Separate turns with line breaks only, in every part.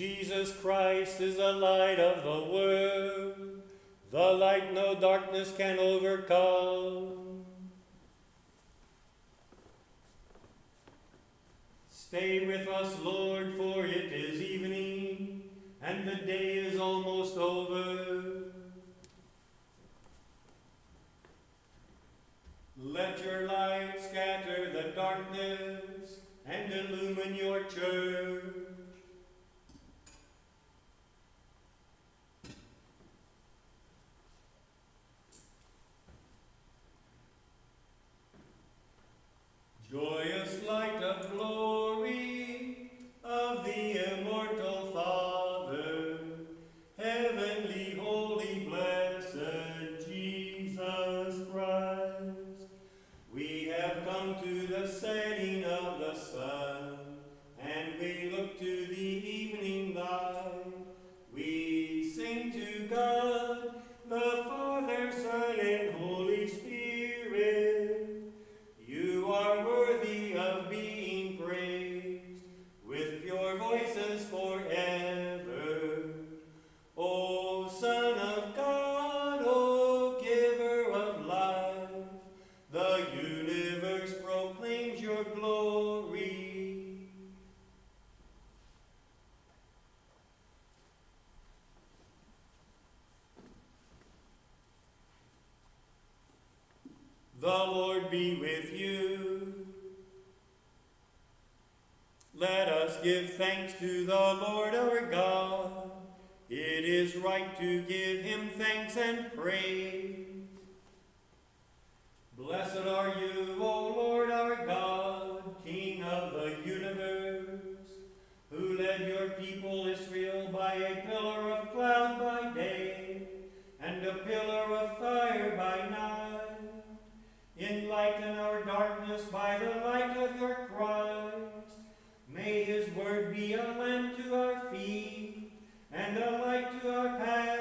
Jesus Christ is the light of the world, the light no darkness can overcome. Stay with us, Lord, for it is evening, and the day is almost over. Let your light scatter the darkness and illumine your church. Thanks to the Lord our God. It is right to give him thanks and praise. Blessed are you, O Lord our God, King of the universe, who led your people Israel by a pillar of cloud by day and a pillar of fire by night. Enlighten our darkness by the light of your Christ. May his word be a lamp to our feet and a light to our path.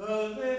The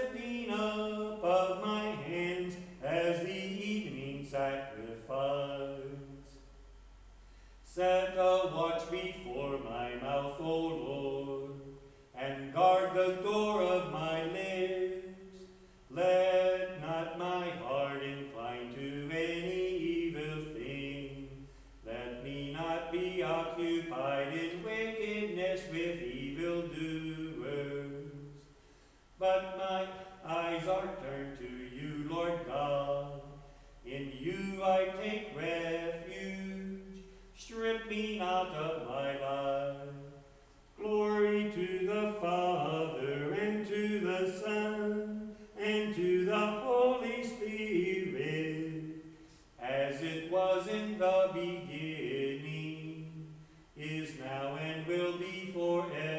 be forever.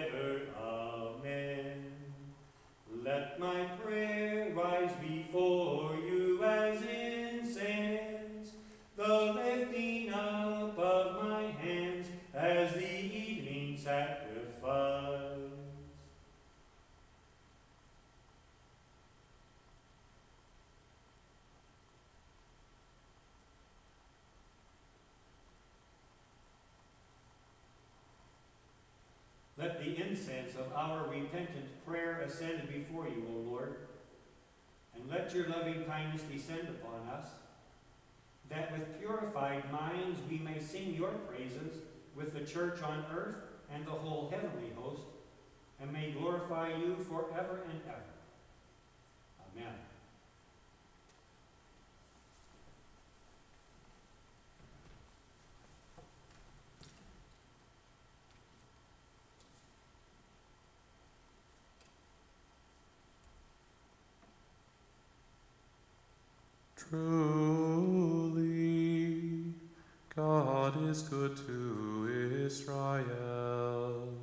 Incense of our repentant prayer ascend before you, O Lord, and let your loving kindness descend upon us, that with purified minds we may sing your praises with the church on earth and the whole heavenly host, and may glorify you forever and ever. Amen.
Truly, God is good to Israel,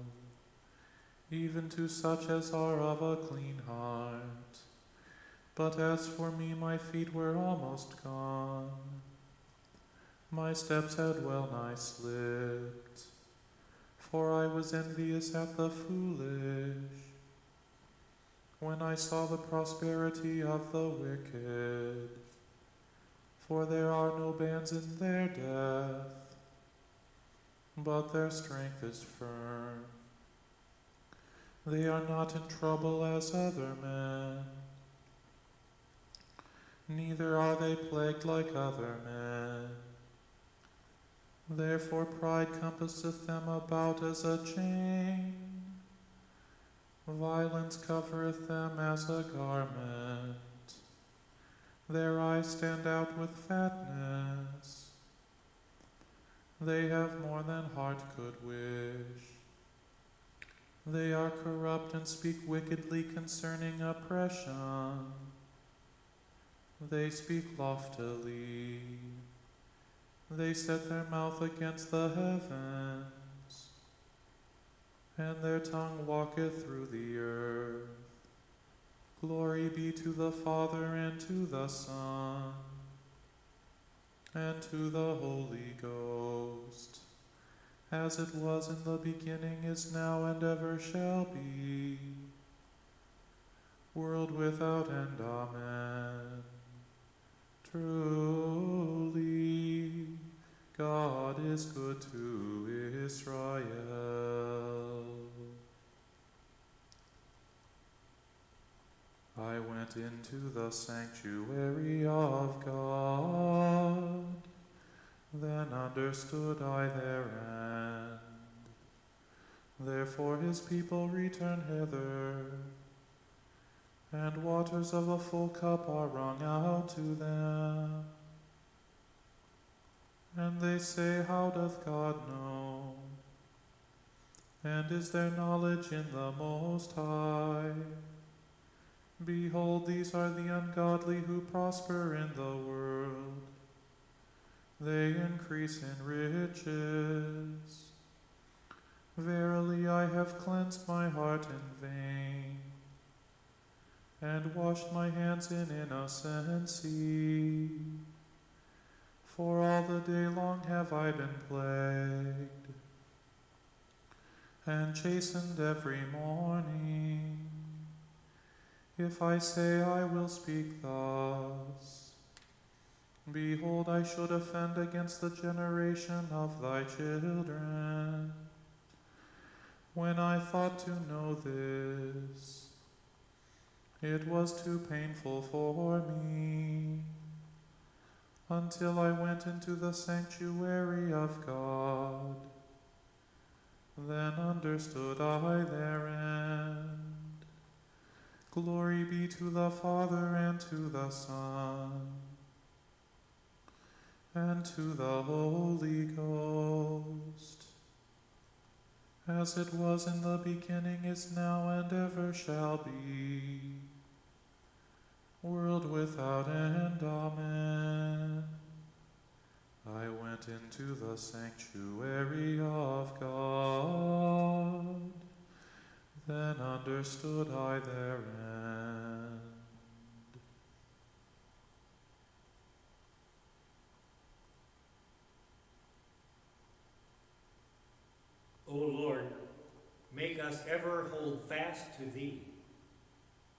even to such as are of a clean heart. But as for me, my feet were almost gone. My steps had well nigh slipped, for I was envious at the foolish when I saw the prosperity of the wicked. For there are no bands in their death, but their strength is firm. They are not in trouble as other men, neither are they plagued like other men. Therefore pride compasseth them about as a chain, violence covereth them as a garment. Their eyes stand out with fatness. They have more than heart could wish. They are corrupt and speak wickedly concerning oppression. They speak loftily. They set their mouth against the heavens, and their tongue walketh through the earth. Glory be to the Father and to the Son and to the Holy Ghost, as it was in the beginning, is now, and ever shall be, world without end. Amen. Truly, God is good to Israel. I went into the sanctuary of God, then understood I their end. Therefore his people return hither, and waters of a full cup are wrung out to them. And they say, How doth God know? And is there knowledge in the Most High? Behold, these are the ungodly who prosper in the world. They increase in riches. Verily, I have cleansed my heart in vain, and washed my hands in innocency. For all the day long have I been plagued, and chastened every morning. If I say I will speak thus, behold, I should offend against the generation of thy children. When I thought to know this, it was too painful for me, until I went into the sanctuary of God. Then understood I therein. Glory be to the Father and to the Son and to the Holy Ghost, as it was in the beginning, is now, and ever shall be, world without end. Amen. I went into the sanctuary of God. Then understood I their end.
O Lord, make us ever hold fast to thee,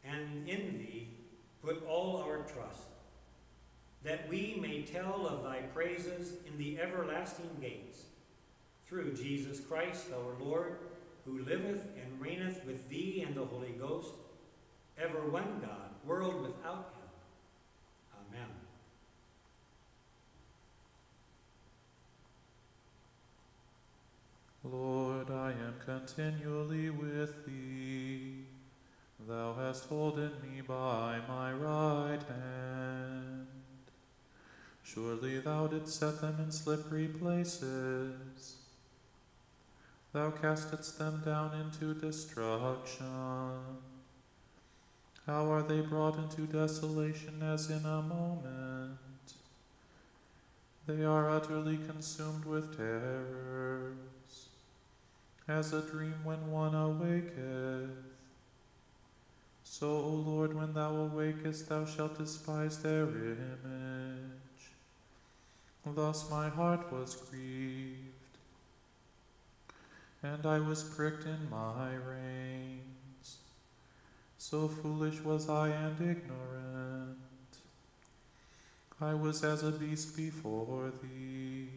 and in thee put all our trust, that we may tell of thy praises in the everlasting gates, through Jesus Christ our Lord, who liveth and reigneth with thee and the Holy Ghost, ever one God, world without end. Amen.
Lord, I am continually with thee. Thou hast holden me by my right hand. Surely thou didst set them in slippery places. Thou castest them down into destruction. How are they brought into desolation as in a moment? They are utterly consumed with terrors, as a dream when one awaketh. So, O Lord, when thou awakest, thou shalt despise their image. Thus my heart was grieved, and I was pricked in my reins. So foolish was I and ignorant. I was as a beast before thee.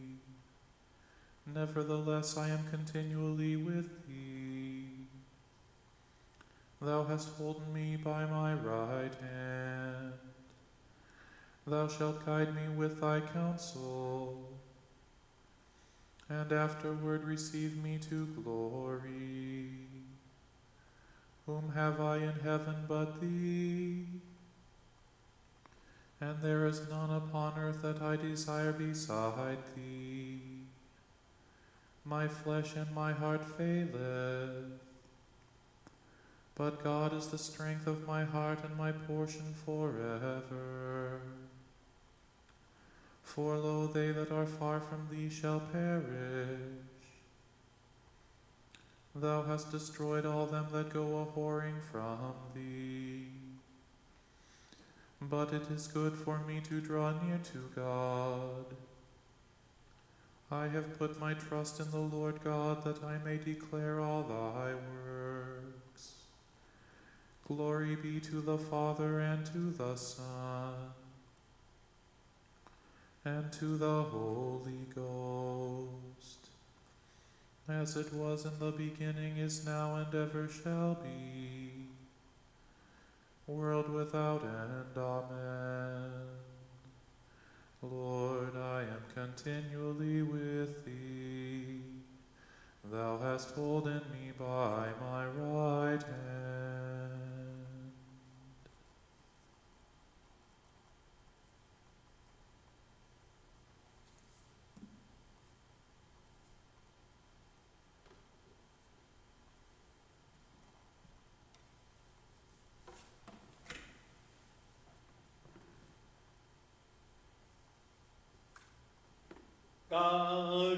Nevertheless, I am continually with thee. Thou hast holden me by my right hand. Thou shalt guide me with thy counsel, and afterward receive me to glory. Whom have I in heaven but thee? And there is none upon earth that I desire beside thee. My flesh and my heart faileth, but God is the strength of my heart and my portion forever. For lo, they that are far from thee shall perish. Thou hast destroyed all them that go a whoring from thee. But it is good for me to draw near to God. I have put my trust in the Lord God that I may declare all thy works. Glory be to the Father and to the Son and to the Holy Ghost, as it was in the beginning, is now, and ever shall be, world without end. Amen. Lord, I am continually with thee. Thou hast holden me by my right hand.
God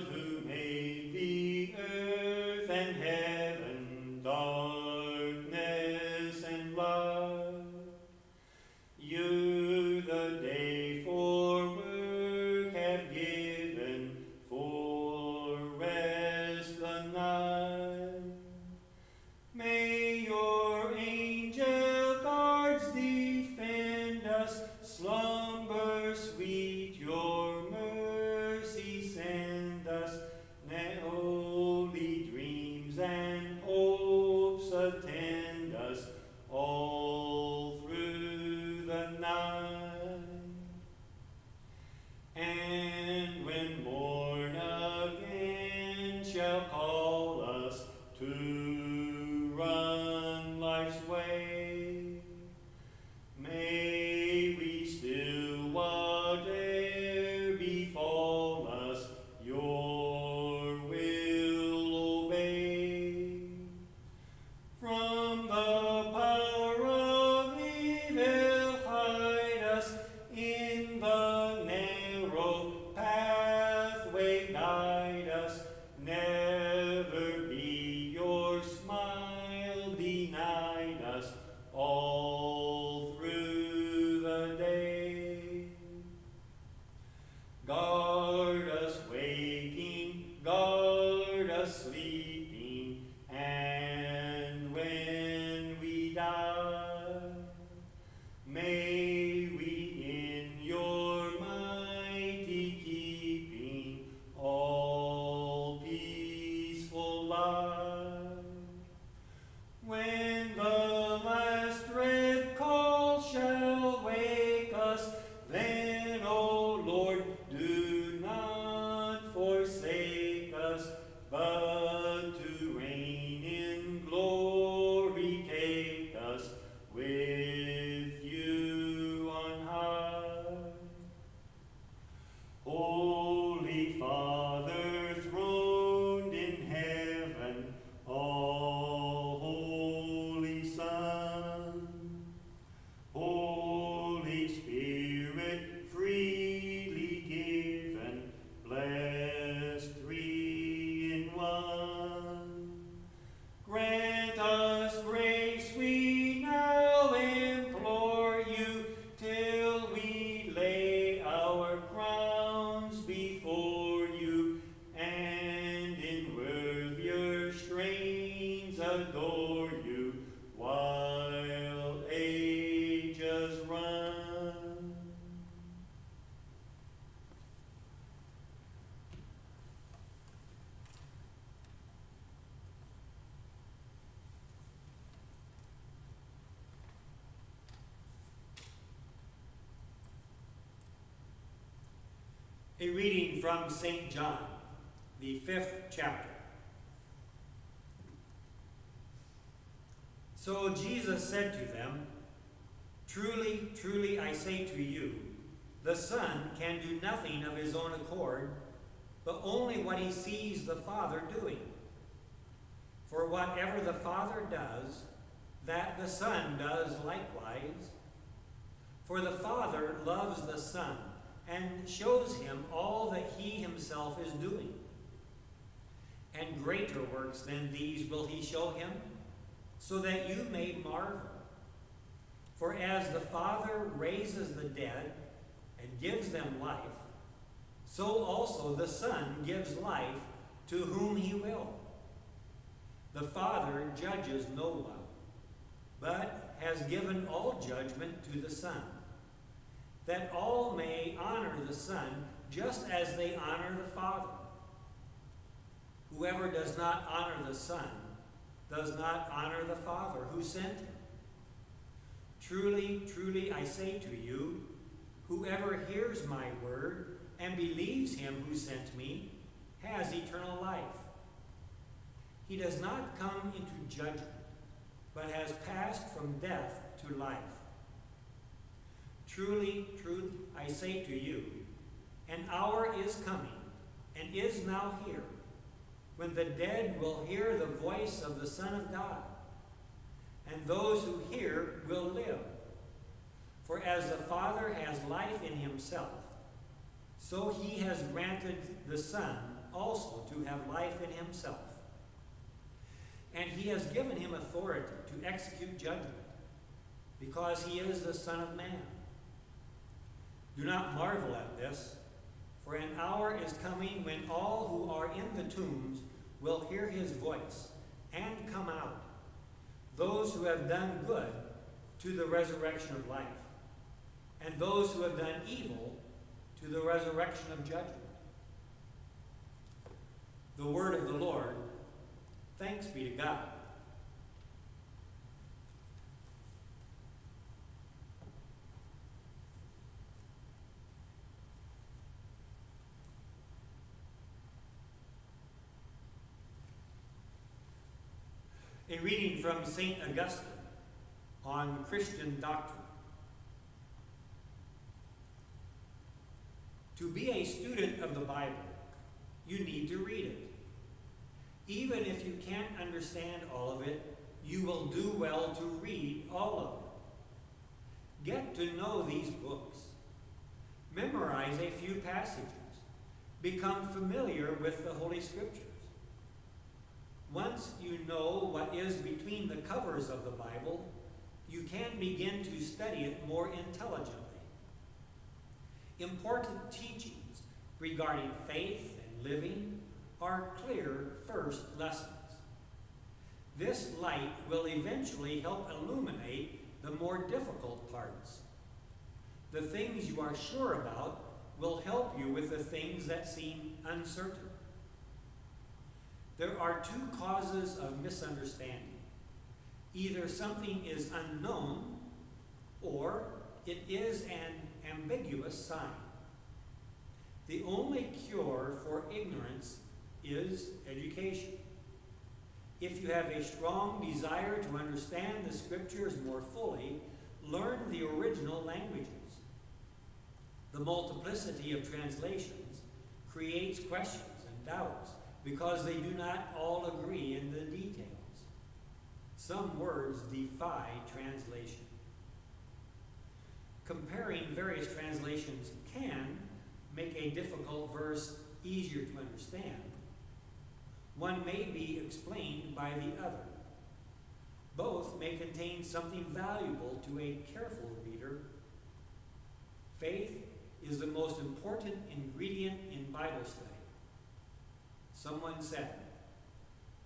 A reading from St. John, the fifth chapter. So Jesus said to them, Truly, truly, I say to you, the Son can do nothing of his own accord, but only what he sees the Father doing. For whatever the Father does, that the Son does likewise. For the Father loves the Son and shows him all that he himself is doing. And greater works than these will he show him, so that you may marvel. For as the Father raises the dead and gives them life, so also the Son gives life to whom he will. The Father judges no one, but has given all judgment to the Son that all may honor the Son just as they honor the Father. Whoever does not honor the Son does not honor the Father who sent him. Truly, truly, I say to you, whoever hears my word and believes him who sent me has eternal life. He does not come into judgment, but has passed from death to life. Truly, truth, I say to you, an hour is coming, and is now here, when the dead will hear the voice of the Son of God, and those who hear will live. For as the Father has life in himself, so he has granted the Son also to have life in himself. And he has given him authority to execute judgment, because he is the Son of Man. Do not marvel at this, for an hour is coming when all who are in the tombs will hear his voice and come out, those who have done good to the resurrection of life, and those who have done evil to the resurrection of judgment. The word of the Lord. Thanks be to God. A reading from St. Augustine on Christian doctrine. To be a student of the Bible, you need to read it. Even if you can't understand all of it, you will do well to read all of it. Get to know these books. Memorize a few passages. Become familiar with the Holy Scriptures. Once you know what is between the covers of the Bible, you can begin to study it more intelligently. Important teachings regarding faith and living are clear first lessons. This light will eventually help illuminate the more difficult parts. The things you are sure about will help you with the things that seem uncertain. There are two causes of misunderstanding. Either something is unknown or it is an ambiguous sign. The only cure for ignorance is education. If you have a strong desire to understand the scriptures more fully, learn the original languages. The multiplicity of translations creates questions and doubts because they do not all agree in the details. Some words defy translation. Comparing various translations can make a difficult verse easier to understand. One may be explained by the other. Both may contain something valuable to a careful reader. Faith is the most important ingredient in Bible study. Someone said,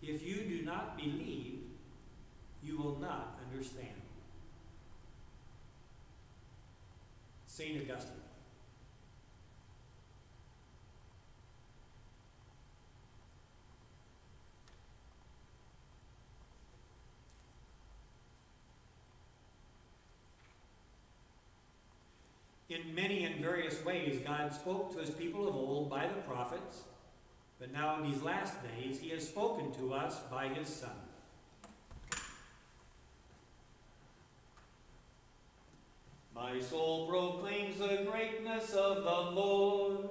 If you do not believe, you will not understand. St. Augustine.
In many and various ways, God spoke to his people of old by the prophets, but now in these last days, he has spoken to us by his Son.
My soul proclaims the greatness of the Lord.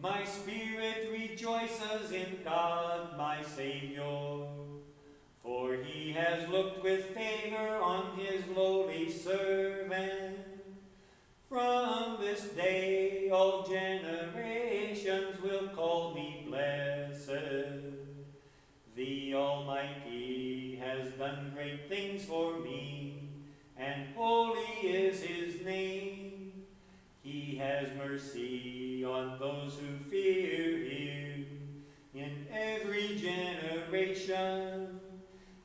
My spirit rejoices in God, my Savior. For he has looked with favor on his lowly servant. From this day all generations will call me blessed. The Almighty has done great things for me, and holy is his name. He has mercy on those who fear him in every generation.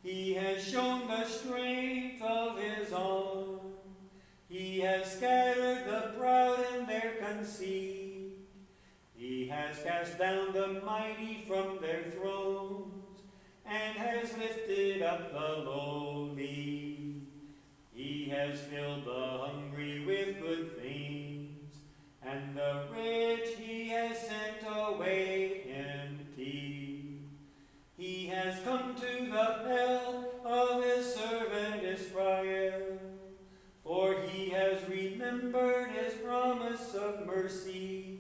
He has shown the strength of his arm. He has scattered the proud in their conceit. He has cast down the mighty from their thrones and has lifted up the lowly. He has filled the hungry with good things, and the rich he has sent away empty. He has come to the help of his servant Israel, for he has remembered his promise of mercy,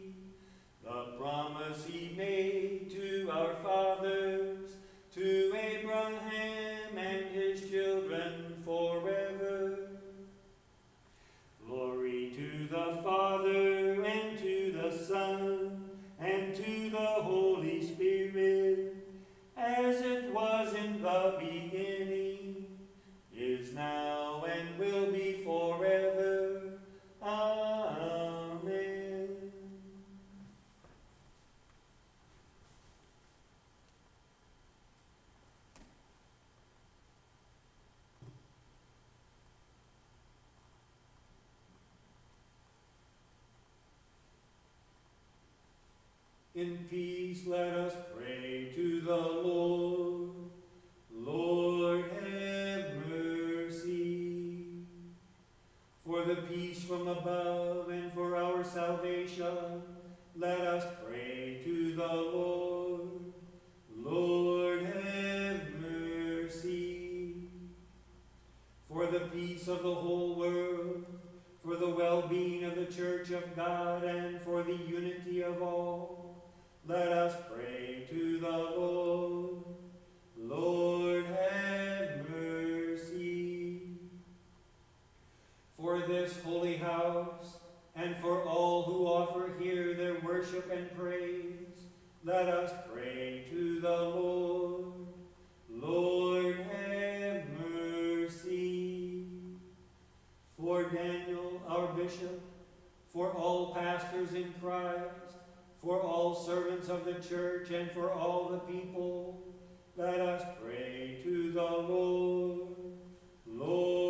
the promise he made to our fathers, to Abraham and his children forever. Glory to the Father, and to the Son, and to the Holy Spirit, as it was in the beginning, is now, and will be forever. Amen. In peace let us pray to the Lord. This holy house, and for all who offer here their worship and praise, let us pray to the Lord. Lord, have mercy. For Daniel, our bishop, for all pastors in Christ, for all servants of the church, and for all the people, let us pray to the Lord. Lord,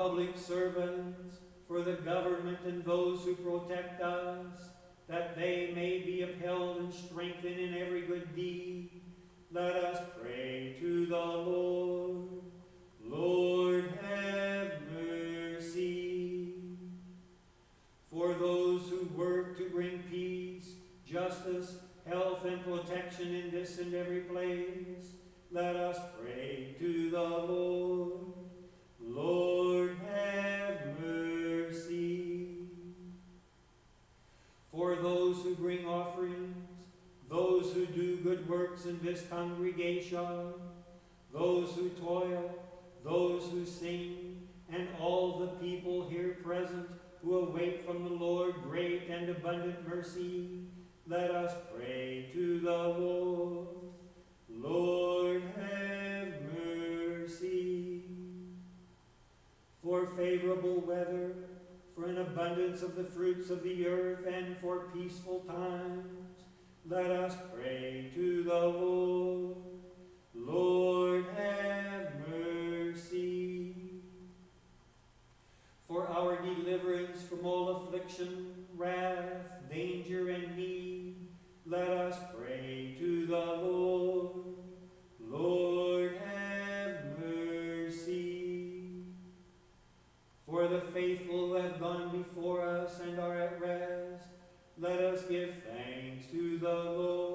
public servants, for the government and those who protect us, that they may be upheld and strengthened in every good deed, let us pray to the Lord. Lord, have mercy. For those who work to bring peace, justice, health, and protection in this and every place, let us pray to the Lord. Lord, have mercy. For those who bring offerings, those who do good works in this congregation, those who toil, those who sing, and all the people here present who await from the Lord great and abundant mercy, let us pray to the Lord. Lord, have For favorable weather, for an abundance of the fruits of the earth, and for peaceful times, let us pray to the Lord. Lord, have mercy. For our deliverance from all affliction, wrath, danger, and need, let us pray to the Lord. Let us give thanks to the Lord.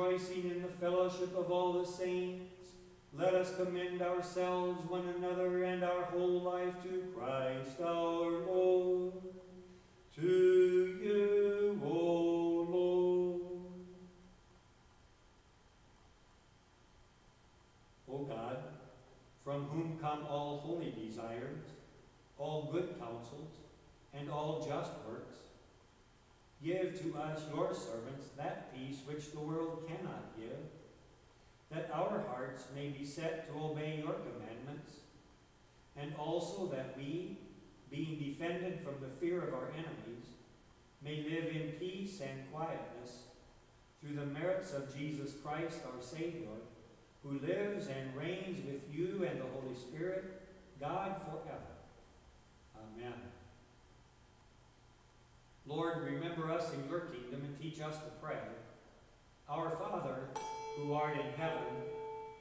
Rejoicing in the fellowship of all the saints, let us commend ourselves, one another, and our whole life to Christ our Lord. To you, O Lord. O God, from whom come all holy desires, all good counsels, and all just works, give to us, your servants, that peace which the world cannot give, that our hearts be set to obey your commandments, and also that we, being defended from the fear of our enemies, may live in peace and quietness through the merits of Jesus Christ our Savior, who lives and reigns with you and the Holy Spirit, God forever. Amen. Lord, remember us in your kingdom and teach us to pray. Our Father, who art in heaven,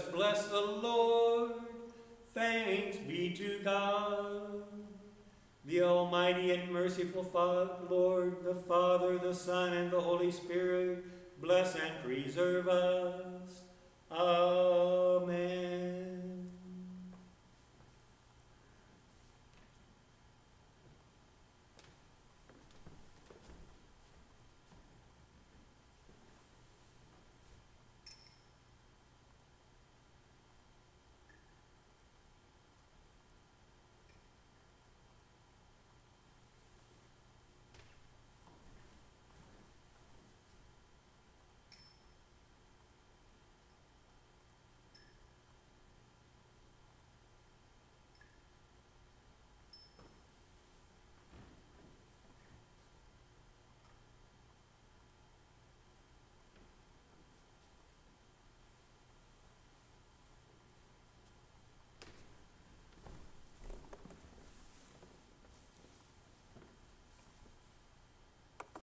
us bless the Lord. Thanks be to God. The Almighty and merciful Father, Lord, the Father, the Son, and the Holy Spirit, bless and preserve us. Amen.